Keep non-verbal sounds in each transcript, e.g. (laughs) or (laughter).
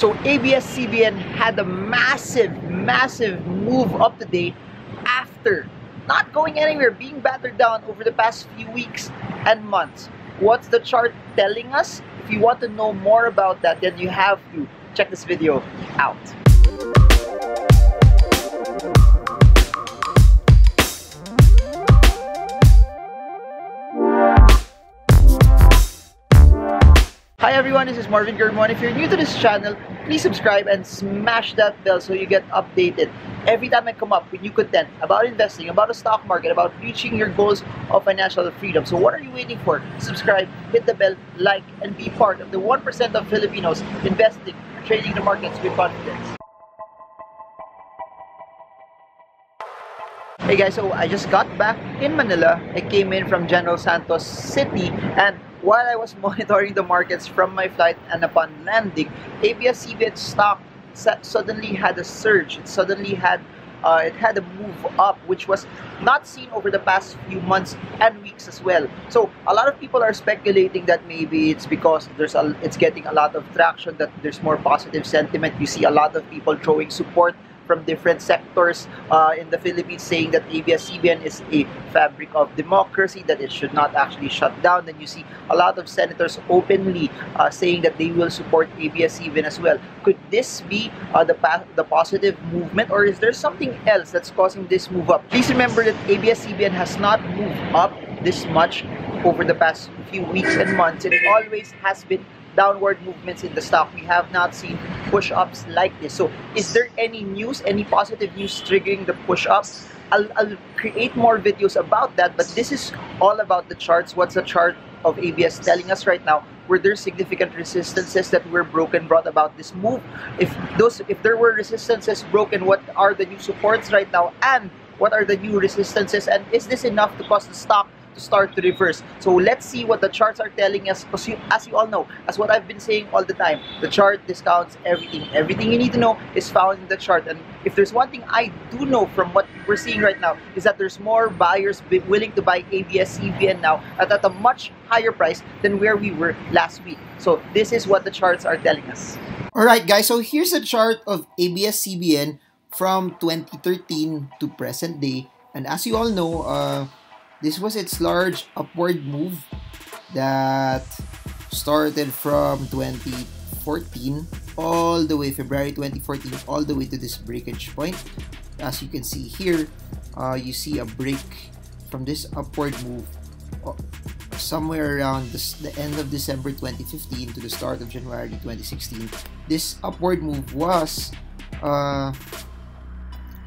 So ABS-CBN had a massive, massive move up today after not going anywhere, being battered down over the past few weeks and months. What's the chart telling us? If you want to know more about that, then you have to check this video out. Hi everyone, this is Marvin Germo. If you're new to this channel, please subscribe and smash that bell so you get updated every time I come up with new content about investing, about the stock market, about reaching your goals of financial freedom. So what are you waiting for? Subscribe, hit the bell, like, and be part of the 1% of Filipinos investing, trading the markets with confidence. Hey guys, so I just got back in Manila. I came in from General Santos City and while I was (laughs) monitoring the markets from my flight and upon landing, ABS-CBN stock suddenly had a surge. It suddenly had uh, it had a move up, which was not seen over the past few months and weeks as well. So a lot of people are speculating that maybe it's because there's a, it's getting a lot of traction, that there's more positive sentiment. You see a lot of people throwing support from different sectors uh, in the Philippines saying that ABS-CBN is a fabric of democracy, that it should not actually shut down. Then you see a lot of senators openly uh, saying that they will support ABS-CBN as well. Could this be uh, the, the positive movement or is there something else that's causing this move up? Please remember that ABS-CBN has not moved up this much over the past few weeks and months. It always has been downward movements in the stock. We have not seen push-ups like this. So is there any news, any positive news triggering the push-ups? I'll, I'll create more videos about that, but this is all about the charts. What's the chart of ABS telling us right now? Were there significant resistances that were broken brought about this move? If those, if there were resistances broken, what are the new supports right now? And what are the new resistances? And is this enough to cause the stock to start to reverse. So let's see what the charts are telling us because you, as you all know, as what I've been saying all the time, the chart discounts everything. Everything you need to know is found in the chart. And if there's one thing I do know from what we're seeing right now is that there's more buyers willing to buy ABS CBN now at, at a much higher price than where we were last week. So this is what the charts are telling us. Alright guys, so here's a chart of ABS CBN from 2013 to present day. And as you all know, uh, this was its large upward move that started from 2014 all the way February 2014 all the way to this breakage point. As you can see here uh, you see a break from this upward move uh, somewhere around this, the end of December 2015 to the start of January 2016 this upward move was uh,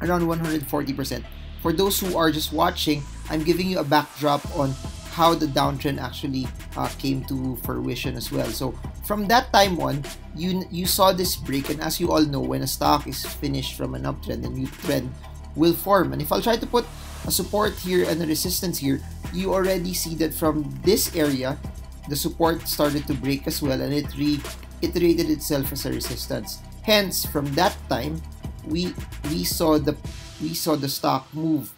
around 140% for those who are just watching I'm giving you a backdrop on how the downtrend actually uh, came to fruition as well. So from that time on, you you saw this break, and as you all know, when a stock is finished from an uptrend, a new trend will form. And if I'll try to put a support here and a resistance here, you already see that from this area, the support started to break as well, and it reiterated itself as a resistance. Hence, from that time, we we saw the we saw the stock move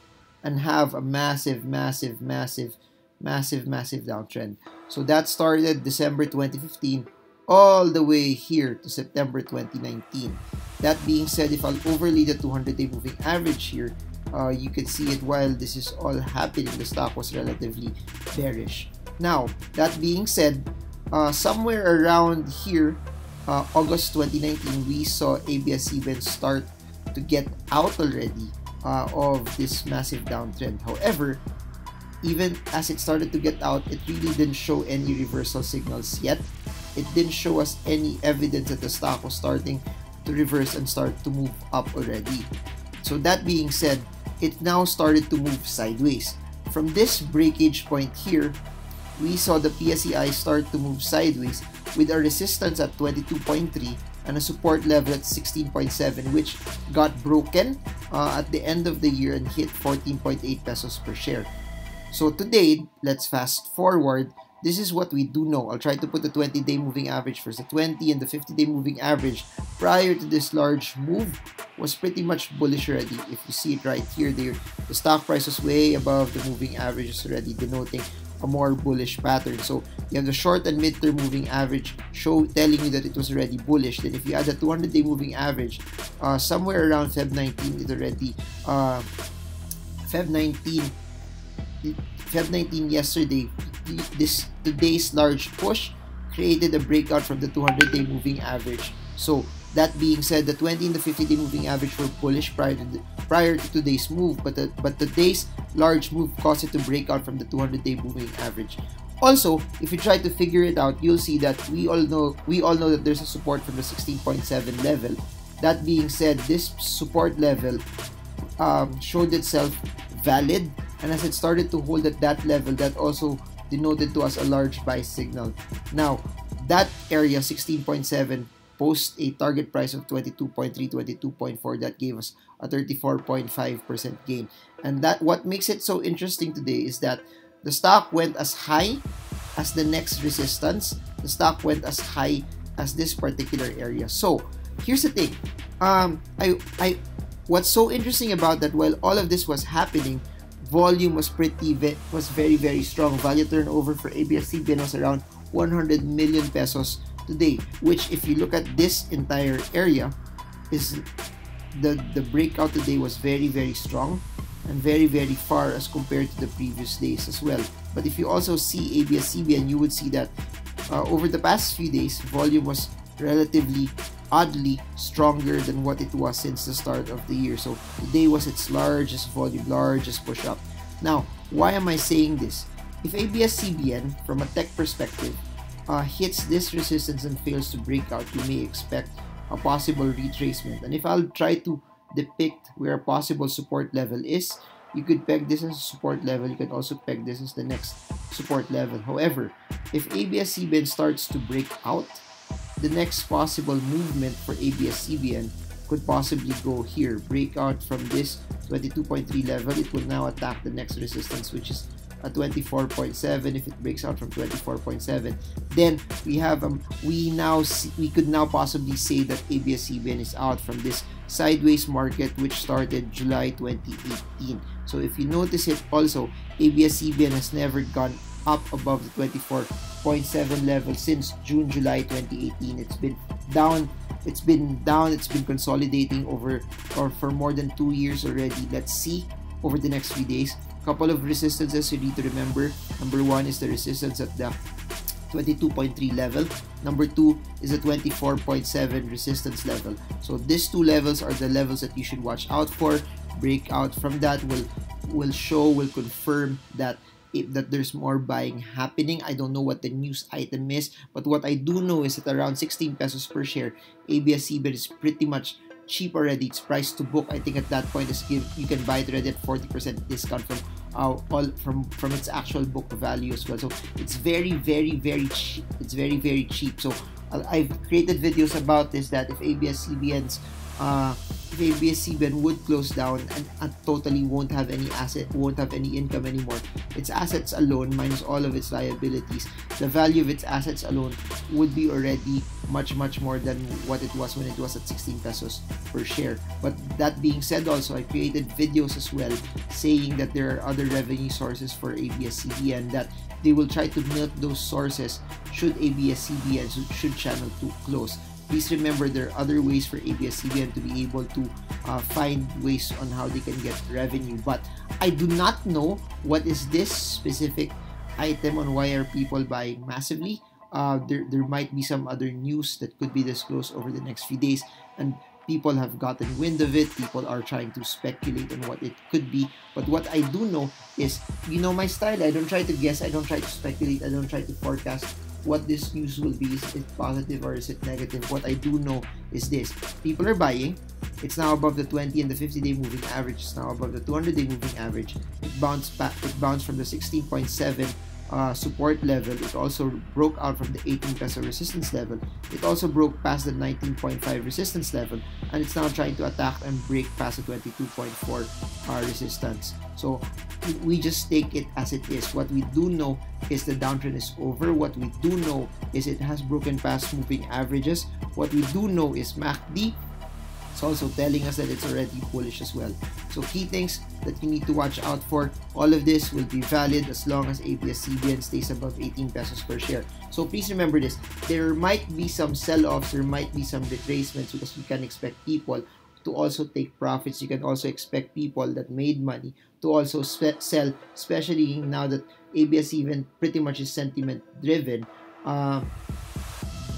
and have a massive, massive, massive, massive, massive downtrend. So that started December 2015 all the way here to September 2019. That being said, if I'll overlay the 200-day moving average here, uh, you can see it while this is all happening, the stock was relatively bearish. Now, that being said, uh, somewhere around here, uh, August 2019, we saw ABS-CBN start to get out already uh, of this massive downtrend. However, even as it started to get out, it really didn't show any reversal signals yet. It didn't show us any evidence that the stock was starting to reverse and start to move up already. So that being said, it now started to move sideways. From this breakage point here, we saw the PSEI start to move sideways with a resistance at 22.3 and a support level at 16.7 which got broken uh, at the end of the year and hit 14.8 pesos per share. So today, let's fast forward. This is what we do know. I'll try to put the 20-day moving average first. The 20 and the 50-day moving average prior to this large move was pretty much bullish already. If you see it right here, there, the stock price was way above the moving averages already, denoting a more bullish pattern. So you have the short and mid-term moving average show telling you that it was already bullish. Then if you add the 200-day moving average, uh, somewhere around Feb 19, it already uh, Feb 19 Feb 19 yesterday, this today's large push created a breakout from the 200-day moving average. So that being said, the 20 and the 50-day moving average were bullish prior to the, prior to today's move, but the, but today's large move caused it to break out from the 200-day moving average. Also, if you try to figure it out, you'll see that we all know we all know that there's a support from the 16.7 level. That being said, this support level um, showed itself valid, and as it started to hold at that level, that also denoted to us a large buy signal. Now, that area 16.7 post a target price of 22.3 22.4 that gave us a 34.5% gain. And that what makes it so interesting today is that the stock went as high as the next resistance. The stock went as high as this particular area. So here's the thing. Um i i what's so interesting about that while all of this was happening volume was pretty was very very strong. Value turnover for abs-cbn was around 100 million pesos today which if you look at this entire area is the the breakout today was very very strong and very very far as compared to the previous days as well. But if you also see ABS-CBN you would see that uh, over the past few days volume was relatively oddly stronger than what it was since the start of the year. So today was its largest volume largest push up now why am I saying this? If ABS-CBN from a tech perspective uh, hits this resistance and fails to break out, you may expect a possible retracement. And if I'll try to depict where a possible support level is, you could peg this as a support level. You can also peg this as the next support level. However, if ABS-CBN starts to break out, the next possible movement for ABS-CBN could possibly go here. Break out from this 22.3 level. It will now attack the next resistance, which is at 24.7 if it breaks out from 24.7 then we have um, we now see, we could now possibly say that ABS-CBN is out from this sideways market which started July 2018 so if you notice it also ABS-CBN has never gone up above the 24.7 level since June July 2018 it's been down it's been down it's been consolidating over or for more than two years already. Let's see over the next few days couple of resistances you need to remember. Number one is the resistance at the 22.3 level. Number two is a 24.7 resistance level. So these two levels are the levels that you should watch out for. Breakout from that will will show, will confirm that if, that there's more buying happening. I don't know what the news item is, but what I do know is that around 16 pesos per share, ABS-CBN is pretty much cheap already. It's price to book. I think at that point is give you can buy it already at 40% discount from uh, all from from its actual book value as well. So it's very very very cheap. It's very very cheap. So I've created videos about this that if ABS-CBN's uh, if ABS-CBN would close down and, and, totally won't have any asset, won't have any income anymore, its assets alone minus all of its liabilities, the value of its assets alone would be already much much more than what it was when it was at 16 pesos per share. But that being said, also I created videos as well saying that there are other revenue sources for ABS-CBN that they will try to milk those sources should ABS-CBN should channel to close please remember there are other ways for ABS-CBN to be able to uh, find ways on how they can get revenue. But I do not know what is this specific item on why are people buying massively. Uh, there, there might be some other news that could be disclosed over the next few days and people have gotten wind of it people are trying to speculate on what it could be but what i do know is you know my style i don't try to guess i don't try to speculate i don't try to forecast what this news will be. Is it positive or is it negative? What I do know is this. People are buying. It's now above the 20 and the 50 day moving average. It's now above the 200 day moving average. It bounced back. It bounced from the 16.7 uh, support level. It also broke out from the 18 peso resistance level. It also broke past the 19.5 resistance level and it's now trying to attack and break past the 22.4 uh, resistance. So we just take it as it is. What we do know is the downtrend is over. What we do know is it has broken past moving averages. What we do know is MACD it's also telling us that it's already bullish as well. So key things that you need to watch out for, all of this will be valid as long as ABS-CBN stays above 18 pesos per share. So please remember this, there might be some sell-offs, there might be some retracements because we can expect people to also take profits. You can also expect people that made money to also sell, especially now that ABS-CBN pretty much is sentiment driven. Uh,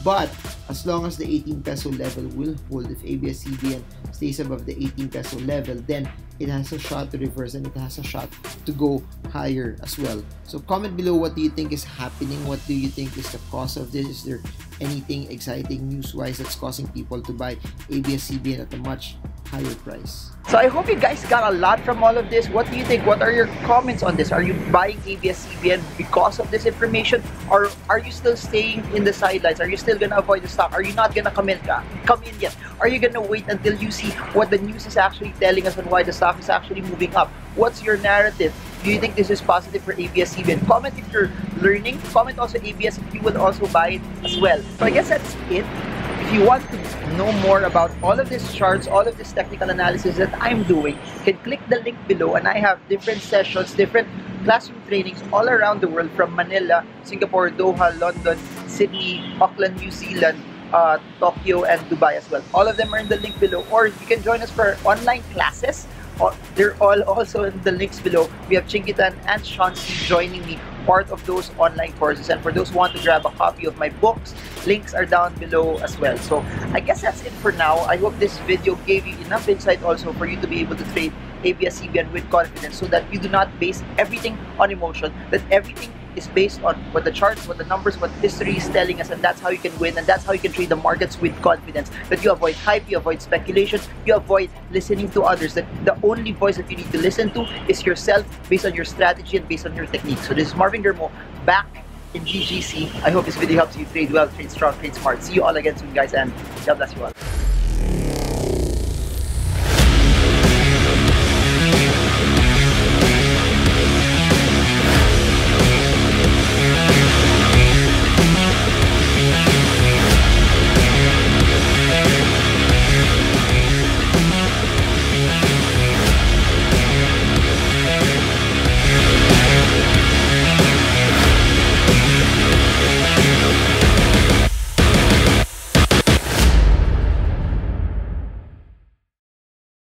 but as long as the 18 peso level will hold, if ABS-CBN stays above the 18 peso level, then it has a shot to reverse and it has a shot to go higher as well. So comment below what do you think is happening? What do you think is the cause of this? Is there anything exciting news-wise that's causing people to buy ABS-CBN at a much higher price. So I hope you guys got a lot from all of this. What do you think? What are your comments on this? Are you buying ABS-CBN because of this information? Or are you still staying in the sidelines? Are you still gonna avoid the stock? Are you not gonna come in, uh, come in yet? Are you gonna wait until you see what the news is actually telling us and why the stock is actually moving up? What's your narrative? Do you think this is positive for ABS-CBN? Comment if you're learning. Comment also ABS if you will also buy it as well. So I guess that's it. If you want to know more about all of these charts, all of this technical analysis that I'm doing, you can click the link below and I have different sessions, different classroom trainings all around the world from Manila, Singapore, Doha, London, Sydney, Auckland, New Zealand, uh, Tokyo, and Dubai as well. All of them are in the link below or you can join us for online classes they're all also in the links below. We have Chinkee Tan and Chauncey joining me part of those online courses. And for those who want to grab a copy of my books, links are down below as well. So I guess that's it for now. I hope this video gave you enough insight also for you to be able to trade ABS-CBN with confidence so that you do not base everything on emotion, that everything is based on what the charts, what the numbers, what history is telling us, and that's how you can win, and that's how you can trade the markets with confidence. That you avoid hype, you avoid speculation, you avoid listening to others. That the only voice that you need to listen to is yourself based on your strategy and based on your technique. So this is Marvin Germo back in GGC. I hope this video helps you trade well, trade strong, trade smart. See you all again soon, guys, and God bless you all.